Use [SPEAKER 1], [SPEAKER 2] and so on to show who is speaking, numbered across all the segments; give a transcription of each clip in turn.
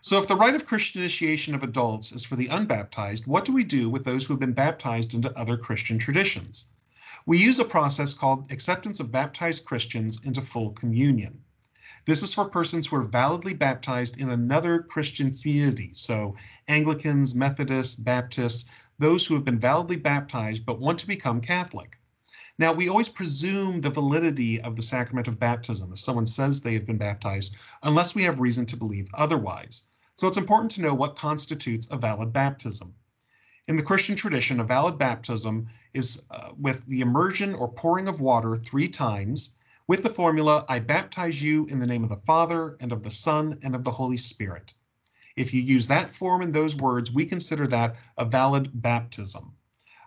[SPEAKER 1] So if the rite of Christian initiation of adults is for the unbaptized, what do we do with those who have been baptized into other Christian traditions? We use a process called acceptance of baptized Christians into full communion. This is for persons who are validly baptized in another Christian community. So Anglicans, Methodists, Baptists, those who have been validly baptized but want to become Catholic. Now, we always presume the validity of the sacrament of baptism if someone says they have been baptized, unless we have reason to believe otherwise. So it's important to know what constitutes a valid baptism. In the Christian tradition, a valid baptism is uh, with the immersion or pouring of water three times with the formula, I baptize you in the name of the Father and of the Son and of the Holy Spirit. If you use that form and those words, we consider that a valid baptism.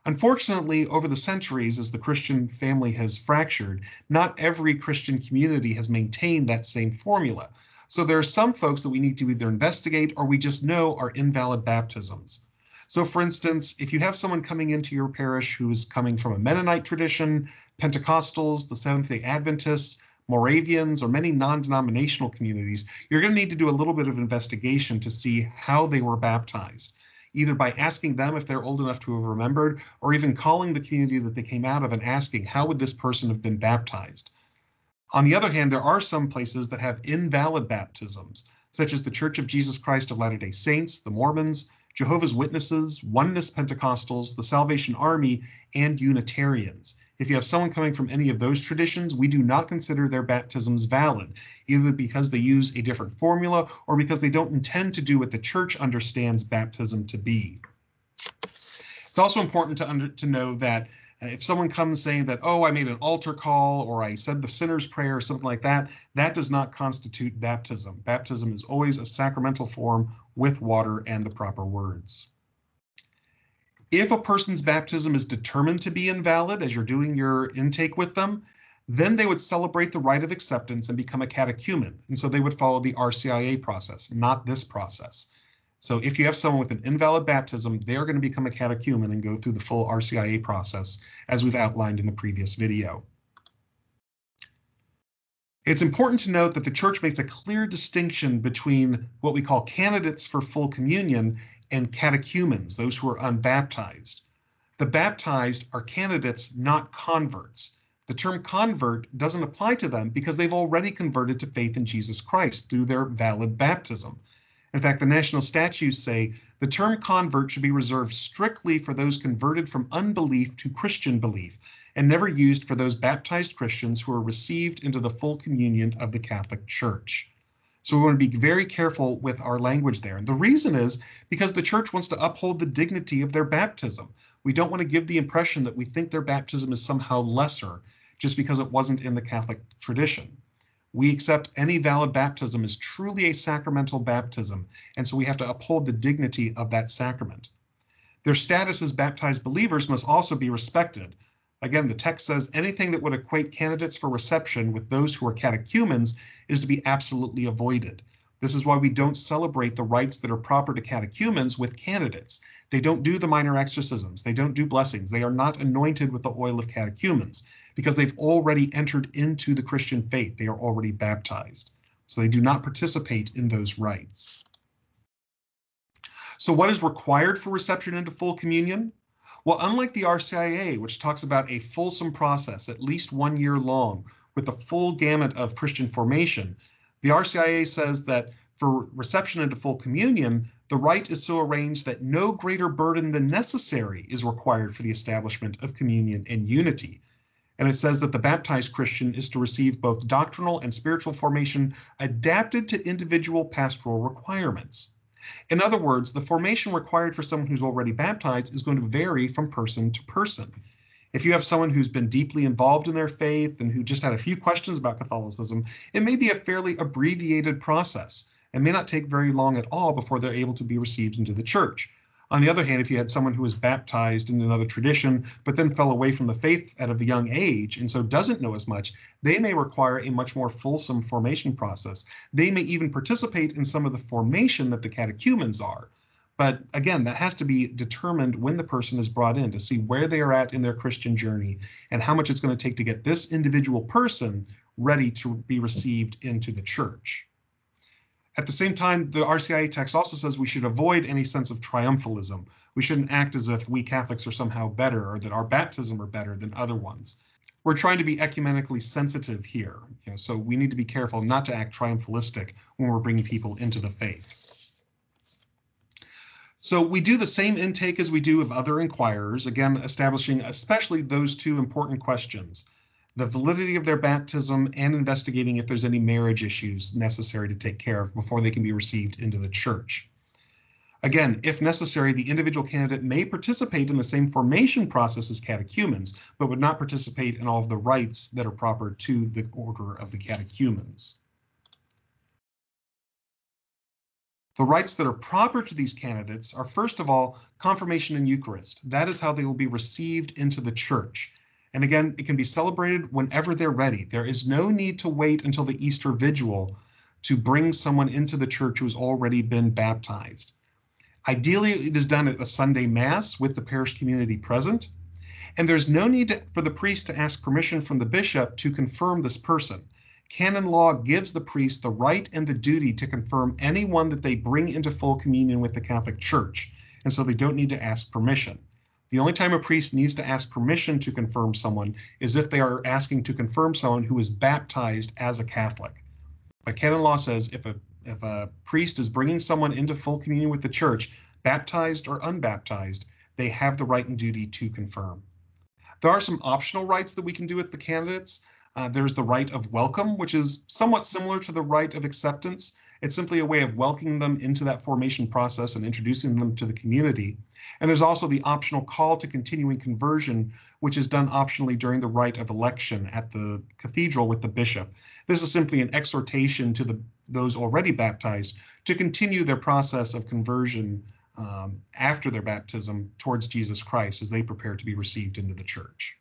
[SPEAKER 1] Unfortunately, over the centuries, as the Christian family has fractured, not every Christian community has maintained that same formula. So there are some folks that we need to either investigate or we just know are invalid baptisms. So, for instance, if you have someone coming into your parish who is coming from a Mennonite tradition, Pentecostals, the Seventh day Adventists, Moravians, or many non denominational communities, you're going to need to do a little bit of investigation to see how they were baptized either by asking them if they're old enough to have remembered, or even calling the community that they came out of and asking, how would this person have been baptized? On the other hand, there are some places that have invalid baptisms, such as the Church of Jesus Christ of Latter day Saints, the Mormons, Jehovah's Witnesses, Oneness Pentecostals, the Salvation Army, and Unitarians. If you have someone coming from any of those traditions, we do not consider their baptisms valid, either because they use a different formula or because they don't intend to do what the church understands baptism to be. It's also important to, under, to know that uh, if someone comes saying that, oh, I made an altar call or I said the sinner's prayer or something like that, that does not constitute baptism. Baptism is always a sacramental form with water and the proper words. If a person's baptism is determined to be invalid as you're doing your intake with them, then they would celebrate the rite of acceptance and become a catechumen. And so they would follow the RCIA process, not this process. So if you have someone with an invalid baptism, they're going to become a catechumen and go through the full RCIA process, as we've outlined in the previous video. It's important to note that the church makes a clear distinction between what we call candidates for full communion and catechumens, those who are unbaptized. The baptized are candidates, not converts. The term convert doesn't apply to them because they've already converted to faith in Jesus Christ through their valid baptism. In fact, the national statutes say the term convert should be reserved strictly for those converted from unbelief to Christian belief and never used for those baptized Christians who are received into the full communion of the Catholic Church. So we want to be very careful with our language there. And the reason is because the church wants to uphold the dignity of their baptism. We don't want to give the impression that we think their baptism is somehow lesser just because it wasn't in the Catholic tradition. We accept any valid baptism as truly a sacramental baptism, and so we have to uphold the dignity of that sacrament. Their status as baptized believers must also be respected, Again, the text says anything that would equate candidates for reception with those who are catechumens is to be absolutely avoided. This is why we don't celebrate the rites that are proper to catechumens with candidates. They don't do the minor exorcisms. They don't do blessings. They are not anointed with the oil of catechumens because they've already entered into the Christian faith. They are already baptized. So they do not participate in those rites. So what is required for reception into full communion? Well, unlike the RCIA, which talks about a fulsome process, at least one year long, with a full gamut of Christian formation, the RCIA says that for reception into full communion, the rite is so arranged that no greater burden than necessary is required for the establishment of communion and unity. And it says that the baptized Christian is to receive both doctrinal and spiritual formation adapted to individual pastoral requirements. In other words, the formation required for someone who's already baptized is going to vary from person to person. If you have someone who's been deeply involved in their faith and who just had a few questions about Catholicism, it may be a fairly abbreviated process and may not take very long at all before they're able to be received into the church. On the other hand, if you had someone who was baptized in another tradition, but then fell away from the faith at a young age and so doesn't know as much, they may require a much more fulsome formation process. They may even participate in some of the formation that the catechumens are. But again, that has to be determined when the person is brought in to see where they are at in their Christian journey and how much it's going to take to get this individual person ready to be received into the church. At the same time, the RCIA text also says we should avoid any sense of triumphalism. We shouldn't act as if we Catholics are somehow better or that our baptism are better than other ones. We're trying to be ecumenically sensitive here, you know, so we need to be careful not to act triumphalistic when we're bringing people into the faith. So we do the same intake as we do of other inquirers, again, establishing especially those two important questions the validity of their baptism and investigating if there's any marriage issues necessary to take care of before they can be received into the church. Again, if necessary, the individual candidate may participate in the same formation process as catechumens, but would not participate in all of the rites that are proper to the order of the catechumens. The rites that are proper to these candidates are, first of all, confirmation and Eucharist. That is how they will be received into the church. And again, it can be celebrated whenever they're ready. There is no need to wait until the Easter Vigil to bring someone into the church who has already been baptized. Ideally, it is done at a Sunday Mass with the parish community present. And there's no need to, for the priest to ask permission from the bishop to confirm this person. Canon law gives the priest the right and the duty to confirm anyone that they bring into full communion with the Catholic Church. And so they don't need to ask permission. The only time a priest needs to ask permission to confirm someone is if they are asking to confirm someone who is baptized as a Catholic. But canon law says if a if a priest is bringing someone into full communion with the church, baptized or unbaptized, they have the right and duty to confirm. There are some optional rites that we can do with the candidates. Uh, there's the rite of welcome, which is somewhat similar to the rite of acceptance. It's simply a way of welcoming them into that formation process and introducing them to the community. And there's also the optional call to continuing conversion, which is done optionally during the rite of election at the cathedral with the bishop. This is simply an exhortation to the those already baptized to continue their process of conversion um, after their baptism towards Jesus Christ as they prepare to be received into the church.